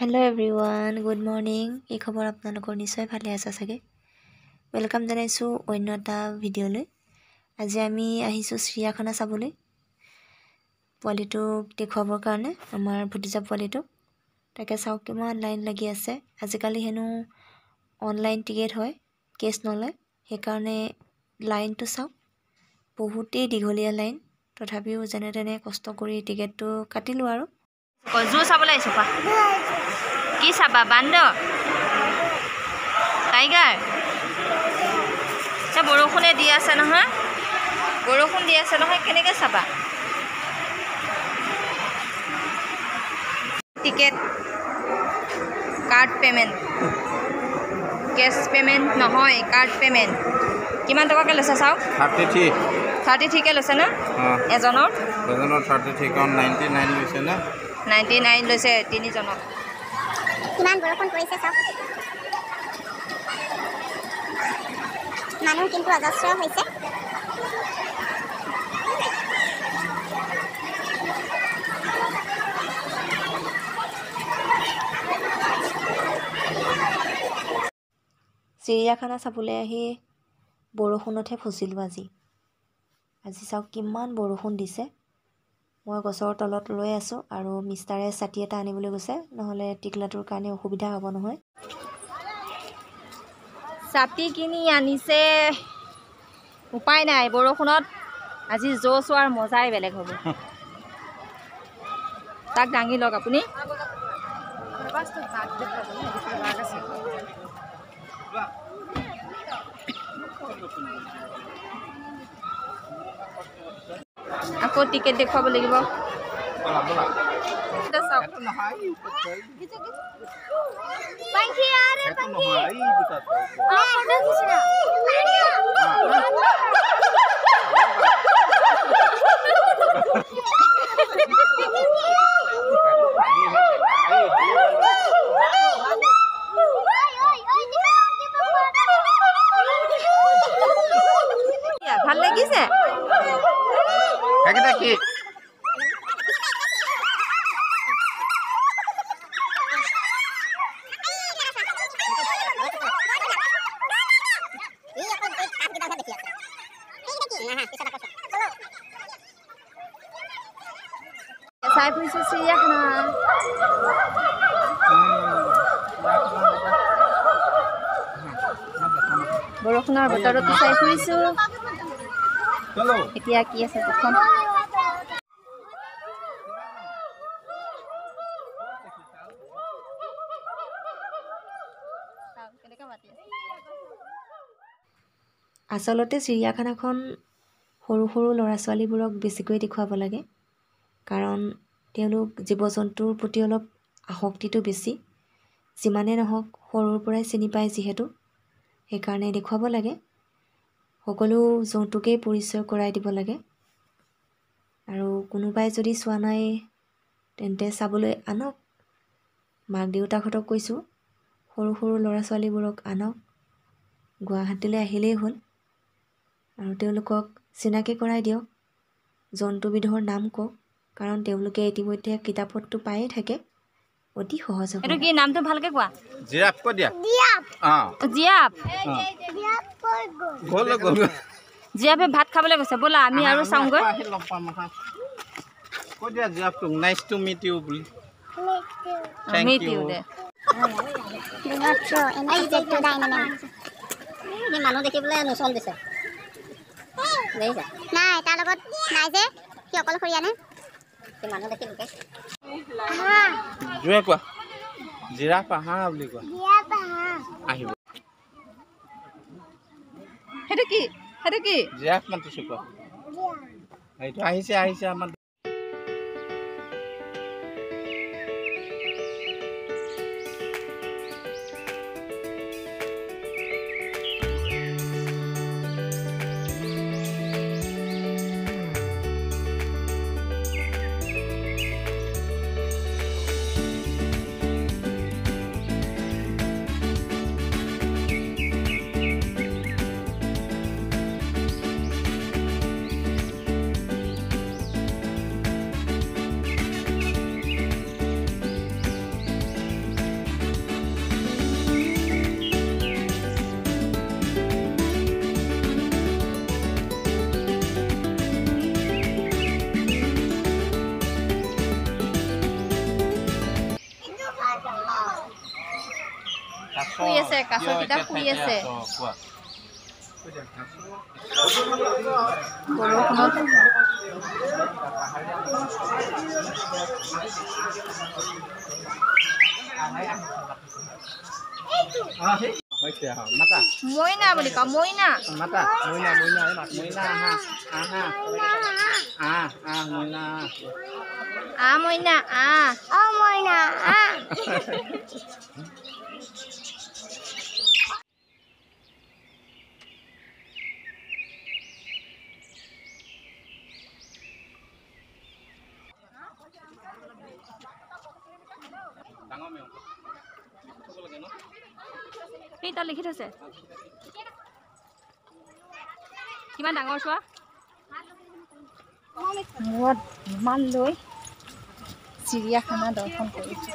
Hello everyone good morning এই খবৰ আপোনালোকৰ নিশ্চয় ভালে আছে চাগে? ৱেলকাম জনাইছোঁ অন্য এটা ভিডিঅ'লৈ। আজি আমি আহিছোঁ চিৰিয়াখানা চাবলৈ। পোৱালিটোক দেখুৱাবৰ কাৰণে আমাৰ ভতিজা পোৱালিটোক তাকে চাওক কিমান লাইন লাগি আছে। আজিকালি হেনো অনলাইন টিকেট হয় কেছ নলয়। সেইকাৰণে লাইনটো চাওক। বহুতেই দীঘলীয়া লাইন। তথাপিও যেনে তেনে কষ্ট কৰি টিকেটটো কাটিলোঁ আৰু। জোৰ চাবলৈ আহিছোঁ কোৱা কি চাবা বান্দৰ টাইগাৰ এতিয়া বৰষুণে দি আছে নহয় বৰষুণ দি আছে নহয় কেনেকৈ চাবা ticket card payment cash payment নহয় কাৰ্ড পে'মেণ্ট কিমান টকাকৈ লৈছে চাওক থাৰ্টি থ্ৰী থাৰ্টি থ্ৰীকৈ লৈছে ন এজনৰ এজনৰ থাৰ্টি থ্ৰী কাৰণ নাইণ্টি নাইন লৈছে নে নাইণ্টি নাইন লৈছে তিনিজনক। কিমান বৰষুণ পৰিছে চাওক মানুহ কিন্তু অজস্ৰ হৈছে। চিৰিয়াখানা চাবলৈ আহি বৰষুণতহে ফচিলোঁ আজি। আজি চাওক কিমান বৰষুণ দিছে। মই গছৰ তলত ৰৈ আছোঁ আৰু মিষ্টাৰে ছাতি এটা আনিবলৈ গৈছে নহ'লে টিকলাটোৰ কাৰণে অসুবিধা হ'ব নহয়। ছাতি কিনি আনিছে। উপায় নাই বৰষুণত আজি জো চোৱাৰ মজাই বেলেগ হ'ব। তাক দাঙি লওক আপুনি। আকৌ টিকেট দেখুৱাব লাগিব এতিয়া চাওক। চাই ফুৰিছোঁ চিৰিয়াখানা বৰষুণৰ বতৰতো চাই ফুৰিছোঁ এতিয়া কি আছে প্ৰথম আচলতে চিৰিয়াখানাখন সৰু সৰু ল'ৰা ছোৱালীবোৰক বেছিকৈ দেখুৱাব লাগে। কাৰণ তেওঁলোক জীৱ জন্তুৰ প্ৰতি অলপ আসক্তিটো বেছি। যিমানেই নহওক সৰুৰ পৰাই চিনি পায় যিহেতু। সেইকাৰণে দেখুৱাব লাগে। সকলো জন্তুকেই পৰিচয় কৰাই দিব লাগে। আৰু কোনোবাই যদি চোৱা নাই তেন্তে চাবলৈ আনক। মাক দেউতাকহঁতক কৈছোঁ সৰু সৰু ল'ৰা ছোৱালীবোৰক আনক। গুৱাহাটীলৈ আহিলেই হ'ল। আৰু তেওঁলোকক চিনাকি কৰাই দিয়ক। জন্তুবিধৰ নাম কওক। কাৰণ তেওঁলোকে ইতিমধ্যে কিতাপততো পায়েই থাকে। অতি সহজ হ'ব। এইটো কি নামটো ভালকৈ কোৱা? জিৰাফ কৈ দিয়া? জীয়াপ গ'ল। গ'ল জীয়াপে ভাত খাবলৈ গৈছে ব'লা আমি আৰু চাওঁগৈ। আহি লগ পাম আহা। কৈ দিয়া জিৰাফটোক? নাইচ টু মিট ইউ বুলি। Thank meet you. ইউ দে। মানুহ দেখিবলৈ নচল দিছে নাই তাৰ লগত নাই যে। সি অকলশৰীয়া নে? মানুহ দেখি লোকে জোৰে কোৱা। জিৰাফ আহা বুলি কোৱা। আহিব। সেইটো কি? সেইটো কি? জিৰাফ মাতিছোঁ কোৱা। এইটো আহিছে আহিছে আমাৰ কাছকেইটা শুই আছে কোৱা বৰষুণত হৈছে আহ মাতা মইনা বুলি কওঁ মইনা মাতা মইনা মইনা এই মাত মইনা আহা আহা আহ আহ মইনা আ মইনা আ অ মইনা আহ সেই তাত লিখি থৈছে। কিমান ডাঙৰ চোৱা? মূৰত ইমান লৈ চিৰিয়াখানা দৰ্শন কৰিছোঁ।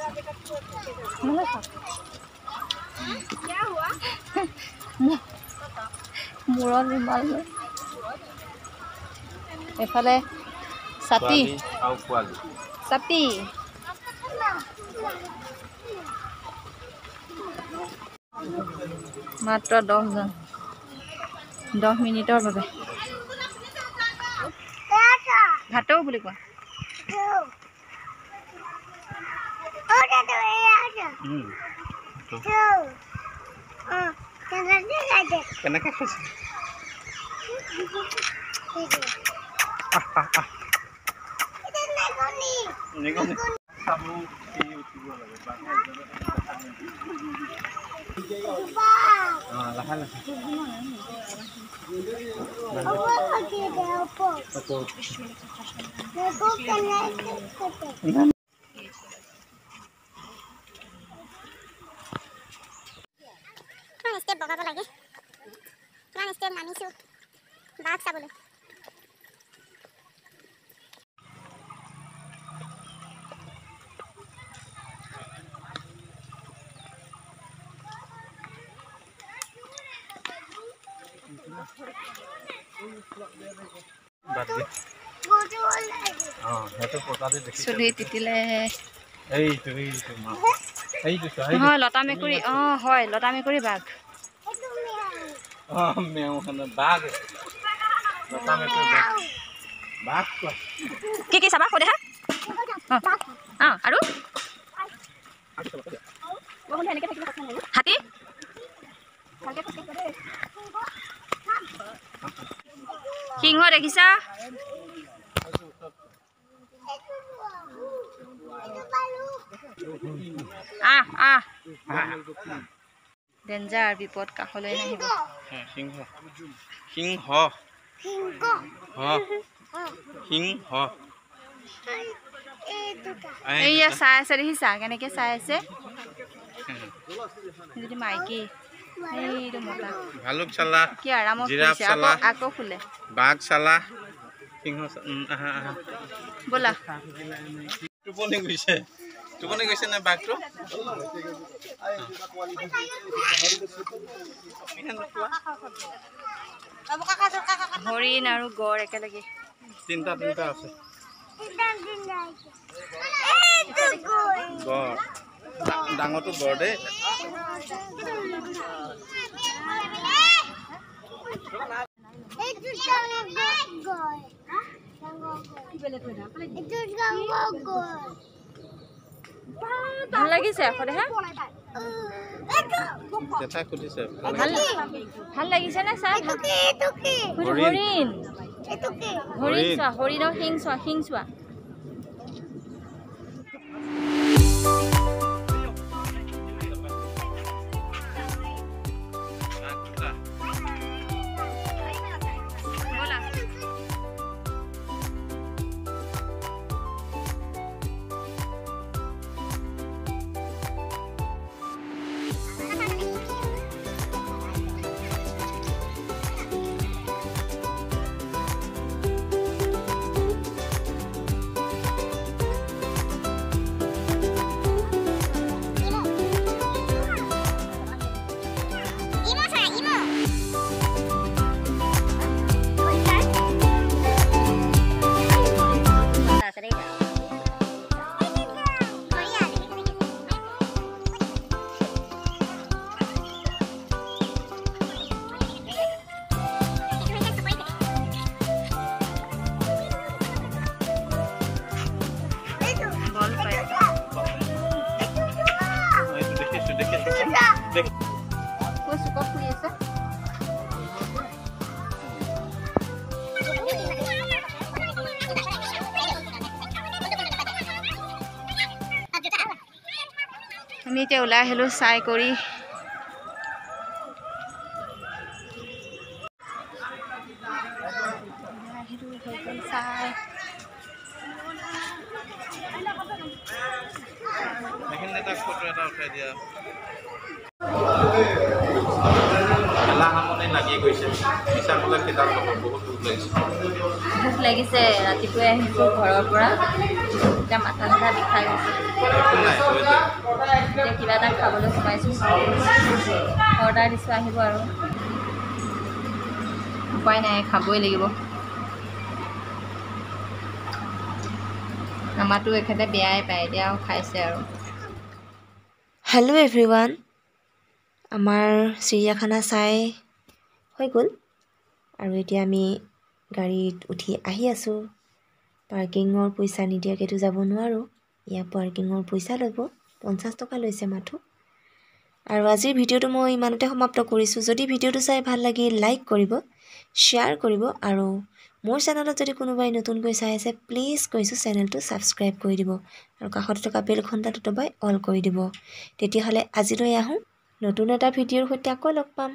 মানে। মূৰত ইমান লৈ। এইফালে ছাতি। ছাতি। মাত্ৰ দহজন। দহ মিনিটৰ বাবে। ভাতৌ বুলি কোৱা। কেনেকৈ খাইছে নিগনি। চাব কি উঠিব লাগে অঁ লাহে লাহে কিমান ষ্টেপ বগাব লাগে কিমান ষ্টেপ নামিছোঁ বাঘ চাবলৈ বাদ দি অঁ সেইটো পতাটো দেখি চুলি তিতিলে এইটো এইটো মা এইটো চোৱা নহয় লতা মেকুৰী। অঁ হয় লতা মেকুৰী বাঘ। কি কি চাবা? সোধে অঁ অঁ আৰু? হাতী? সিংহ দেখিছা? আহ আহ। ডেঞ্জাৰ বিপদ কাষলৈ নাহিব। সিংহ। সিংহ। এইয়া চাই আছে দেখিছা? কেনেকে চাই আছে? যদি মাইকী। এইটো মতা ভালুক চালা কি আৰামত জিৰাফ চালা। আকৌ বাঘ চালা সিংহ ব'লা। টোপনি গৈছে। টোপনি গৈছে নে বাঘটো? হৰিণ আৰু গড় একেলগে। তিনিটা তিনিটা আছে। গড়। ডাঙৰটো গড় দেই। ভাল লাগিছে সদেহা জেঠাই সুধিছে ভাল ভাল লাগিছে নে চাই ভাল সুধি, হৰিণ। হৰিণ হৰিণ হৰিণ। চোৱা হৰিণৰ শিং চোৱা শিং চোৱা। kalau suka kuyesa আমি এতিয়া ওলাই আহিলোঁ চাই কৰি। চাই গৈছে মিছা ক'লে কিতাপ ল'ব বহুত দুখ লাগিছে। ভোক লাগিছে ৰাতিপুৱাই আহিছোঁ ঘৰৰ পৰা। এতিয়া মাথা চাথা বিষাই গৈছে। এতিয়া কিবা এটা খাবলৈ সোমাইছোঁ। অৰ্ডাৰ দিছোঁ আহিব আৰু। উপায় নাই খাবই লাগিব। আমাৰতো এখেতে বেয়াই পায় এতিয়া খাইছে আৰু। হেল্ল' এভৰিৱান আমাৰ চিৰিয়াখানা চাই হৈ গ'ল। আৰু এতিয়া আমি গাড়ীত উঠি আহি আছোঁ। পাৰ্কিঙৰ পইচা নিদিয়াকৈতো যাব নোৱাৰোঁ। ইয়াৰ পাৰ্কিঙৰ পইচা ল'ব। পঞ্চাছ টকা লৈছে মাথো। আৰু আজিৰ ভিডিঅ'টো মই ইমানতে সমাপ্ত কৰিছোঁ। যদি ভিডিঅ'টো চাই ভাল লাগিল লাইক কৰিব শ্বেয়াৰ কৰিব আৰু মোৰ চেনেলত যদি কোনোবাই নতুনকৈ চাই আছে প্লিজ কৈছোঁ চেনেলটো ছাবস্ক্ৰাইব কৰি দিব আৰু কাষতে থকা বেল ঘণ্টাটো দবাই অল কৰি দিব। তেতিয়াহ'লে আজিলৈ আহোঁ। নতুন এটা ভিডিঅ'ৰ সৈতে আকৌ লগ পাম।